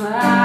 fly.